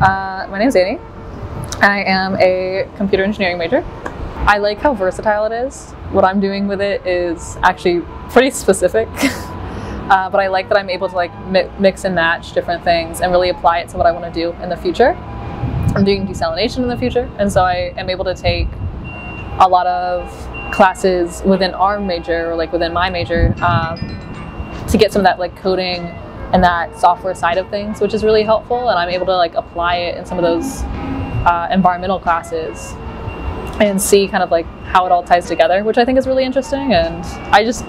Uh, my name's Annie. I am a computer engineering major. I like how versatile it is. What I'm doing with it is actually pretty specific. uh, but I like that I'm able to like mi- mix and match different things and really apply it to what I want to do in the future. I'm doing desalination in the future, and so I am able to take a lot of classes within our major or like within my major um, to get some of that like coding and that software side of things, which is really helpful. And I'm able to like apply it in some of those uh, environmental classes and see kind of like how it all ties together, which I think is really interesting. And I just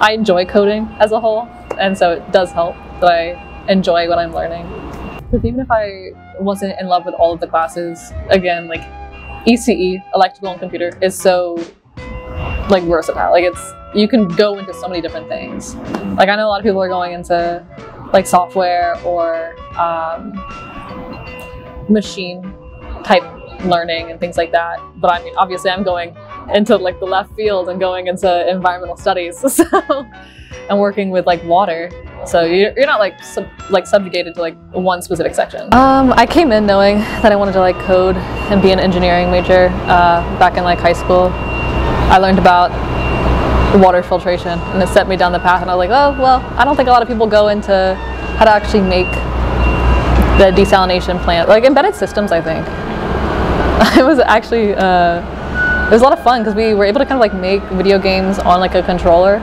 I enjoy coding as a whole, and so it does help that I enjoy what I'm learning. Because even if I wasn't in love with all of the classes, again, like ECE, electrical and computer, is so like versatile. Like it's you can go into so many different things. Like I know a lot of people are going into like software or um, machine type learning and things like that. But I mean, obviously, I'm going into like the left field and going into environmental studies, so and working with like water. So you're, you're not like sub, like subjugated to like one specific section. Um, I came in knowing that I wanted to like code and be an engineering major uh, back in like high school. I learned about water filtration and it set me down the path and I was like, oh, well, I don't think a lot of people go into how to actually make the desalination plant, like embedded systems, I think. it was actually, uh, it was a lot of fun because we were able to kind of like make video games on like a controller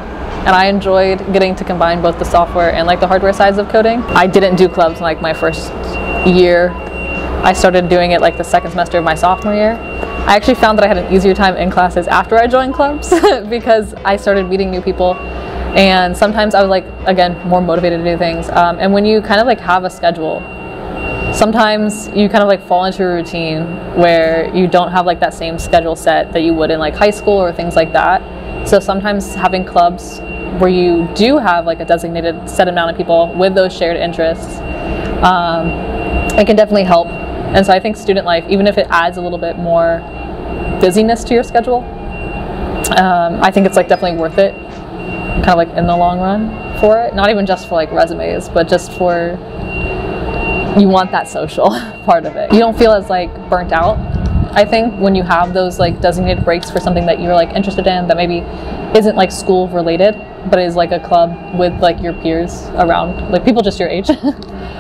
and I enjoyed getting to combine both the software and like the hardware sides of coding. I didn't do clubs like my first year. I started doing it like the second semester of my sophomore year. I actually found that I had an easier time in classes after I joined clubs because I started meeting new people and sometimes I was like, again, more motivated to do things. Um, and when you kind of like have a schedule, sometimes you kind of like fall into a routine where you don't have like that same schedule set that you would in like high school or things like that. So sometimes having clubs where you do have like a designated set amount of people with those shared interests, um, it can definitely help. And so I think student life, even if it adds a little bit more busyness to your schedule, um, I think it's like definitely worth it, kind of like in the long run for it. Not even just for like resumes, but just for you want that social part of it. You don't feel as like burnt out. I think when you have those like designated breaks for something that you're like interested in that maybe isn't like school related, but is like a club with like your peers around, like people just your age.